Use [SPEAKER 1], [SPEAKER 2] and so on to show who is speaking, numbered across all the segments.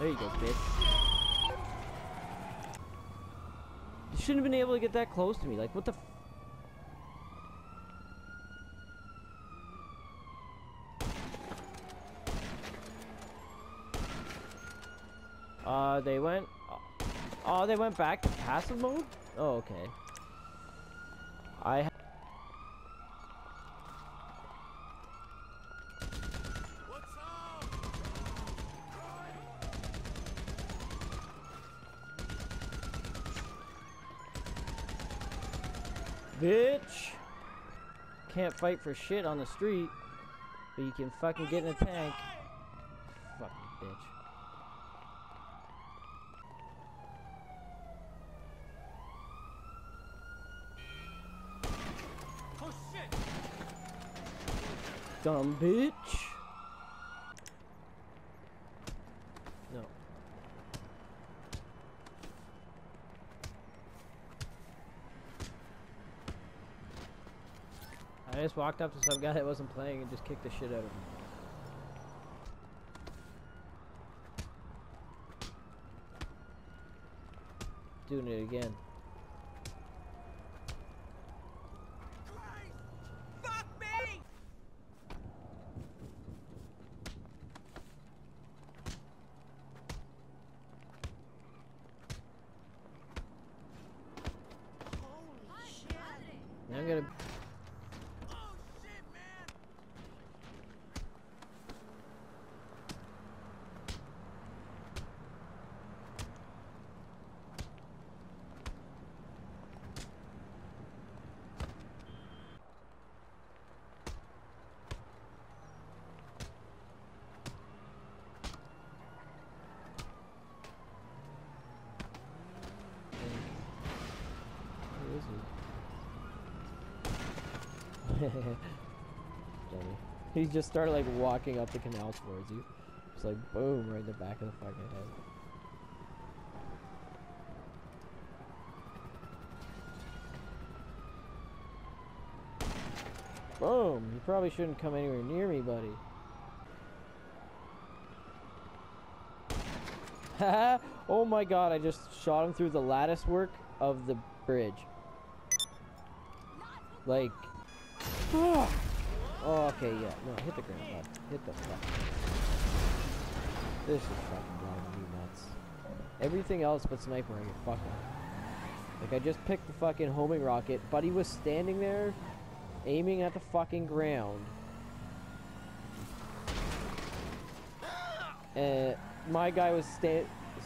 [SPEAKER 1] There you go, bitch. You shouldn't have been able to get that close to me. Like, what the f- Uh, they went... Oh, they went back to passive mode? Oh, okay. I... ha- Bitch! Can't fight for shit on the street, but you can fucking get in a tank. Fucking bitch. Oh shit! Dumb bitch. No. I just walked up to some guy that wasn't playing and just kicked the shit out of him. Doing it again. I'm gonna.
[SPEAKER 2] Oh shit, man!
[SPEAKER 1] Who is he? Just started like walking up the canal towards you. Just like boom, right in the back of the fucking head. Boom! You probably shouldn't come anywhere near me, buddy. Oh my god, I just shot him through the lattice work of the bridge. Like. Oh, okay, yeah. No, hit the ground, bud. Hit the fuck. This is fucking driving me nuts. Everything else but sniper, I get fucked on. Like, I just picked the fucking homing rocket. Buddy was standing there, aiming at the fucking ground. And my guy was sta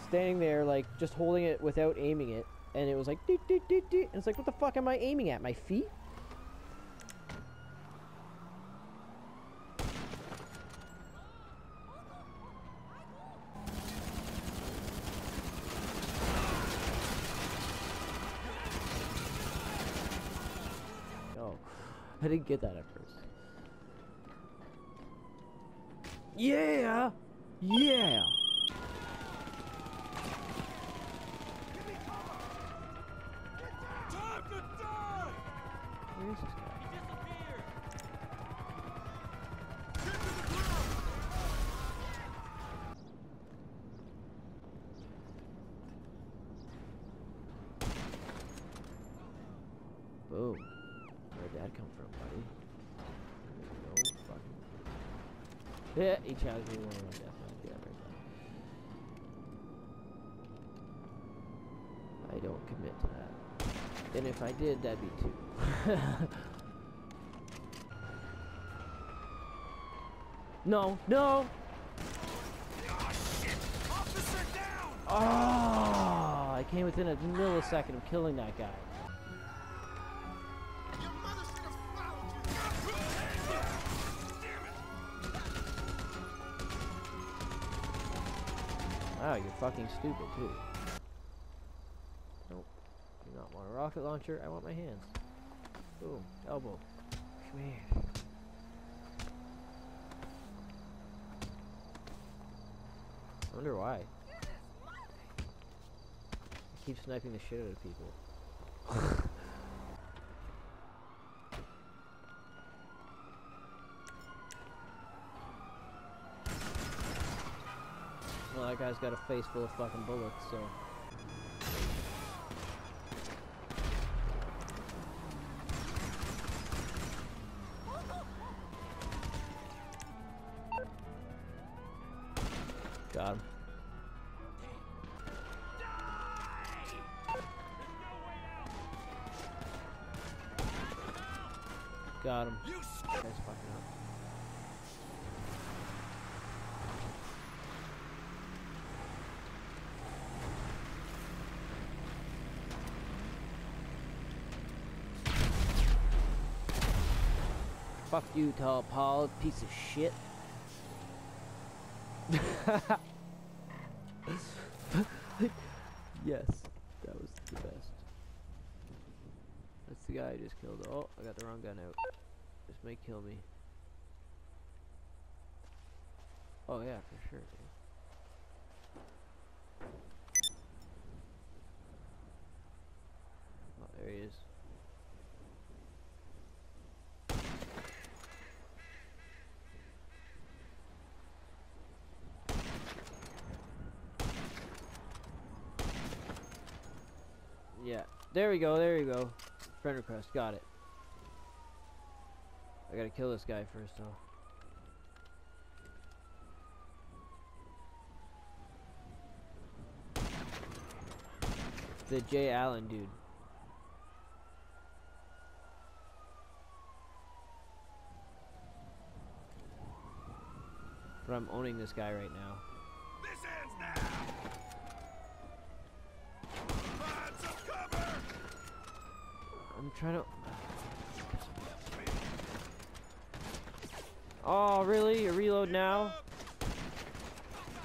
[SPEAKER 1] standing there, like, just holding it without aiming it. And it was like. And it's like, what the fuck am I aiming at? My feet? Oh, I didn't get that at first. Yeah! Yeah!
[SPEAKER 2] Time to die!
[SPEAKER 1] Where is this guy?
[SPEAKER 2] He disappeared! Get to the ground!
[SPEAKER 1] Boom. Where'd that come from, buddy? No fucking. Yeah, each has on death. Yeah, right there. I don't commit to that. And if I did, that'd be two. no, no!
[SPEAKER 2] Oh shit! Officer down!
[SPEAKER 1] Oh, I came within a millisecond of killing that guy. Wow, you're fucking stupid too. Nope. Do not want a rocket launcher. I want my hands. Boom. Elbow. Come here. I wonder why. I keep sniping the shit out of people. Well, that guy's got a face full of fucking bullets, so. Got him. Got him.
[SPEAKER 2] You
[SPEAKER 1] Guy's fucking up. Fuck you, tall Paul, piece of shit. yes, that was the best. That's the guy I just killed. Oh, I got the wrong gun out. This may kill me. Oh yeah, for sure, dude. Oh, there he is. Yeah, there we go, there we go. Friend request, got it. I gotta kill this guy first, though. The J. Allen dude. But I'm owning this guy right now.
[SPEAKER 2] This ends now. Find some cover.
[SPEAKER 1] I'm trying to. Oh, really? A reload now?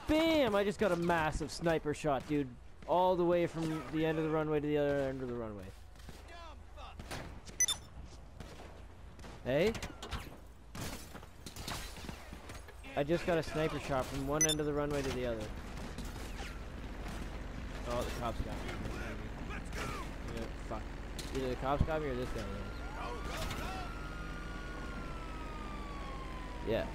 [SPEAKER 1] Bam! I just got a massive sniper shot, dude. All the way from the end of the runway to the other end of the runway. Hey? I just got a sniper shot from one end of the runway to the other. Oh, the cops got me. Either the cops got me or this guy. Yeah.